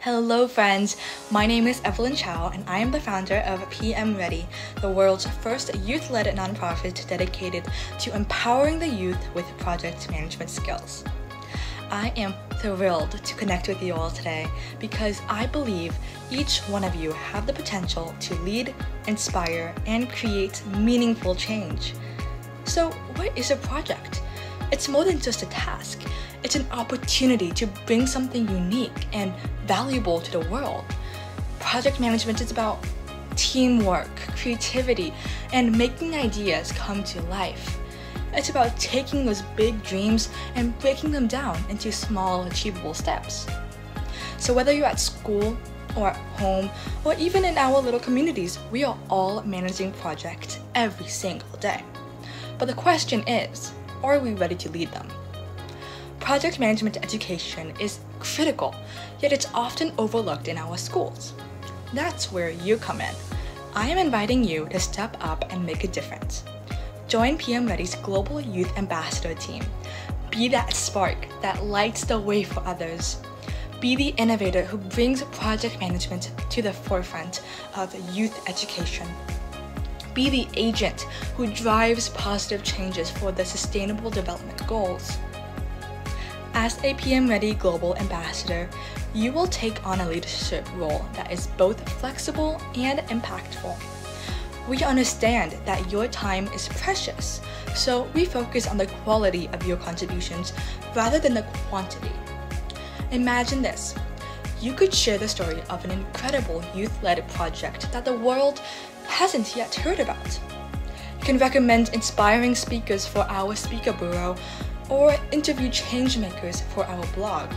Hello, friends. My name is Evelyn Chao, and I am the founder of PM Ready, the world's first youth led nonprofit dedicated to empowering the youth with project management skills. I am thrilled to connect with you all today because I believe each one of you have the potential to lead, inspire, and create meaningful change. So, what is a project? It's more than just a task. It's an opportunity to bring something unique and valuable to the world. Project management is about teamwork, creativity, and making ideas come to life. It's about taking those big dreams and breaking them down into small, achievable steps. So, whether you're at school or at home or even in our little communities, we are all managing projects every single day. But the question is are we ready to lead them? Project management education is critical, yet it's often overlooked in our schools. That's where you come in. I am inviting you to step up and make a difference. Join PM Ready's Global Youth Ambassador team. Be that spark that lights the way for others. Be the innovator who brings project management to the forefront of youth education. Be the agent who drives positive changes for the Sustainable Development Goals. As a PM Ready Global Ambassador, you will take on a leadership role that is both flexible and impactful. We understand that your time is precious, so we focus on the quality of your contributions rather than the quantity. Imagine this you could share the story of an incredible youth led project that the world hasn't yet heard about. You can recommend inspiring speakers for our speaker bureau or interview changemakers for our blog.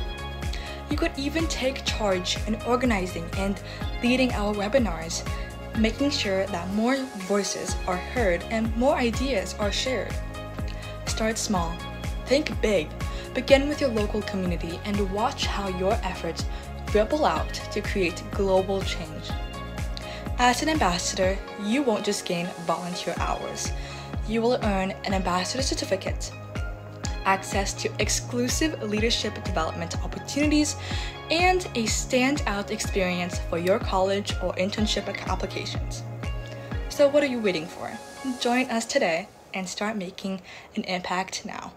You could even take charge in organizing and leading our webinars, making sure that more voices are heard and more ideas are shared. Start small, think big, begin with your local community, and watch how your efforts ripple out to create global change. As an ambassador, you won't just gain volunteer hours, you will earn an ambassador certificate access to exclusive leadership development opportunities, and a standout experience for your college or internship applications. So, what are you waiting for? Join us today and start making an impact now.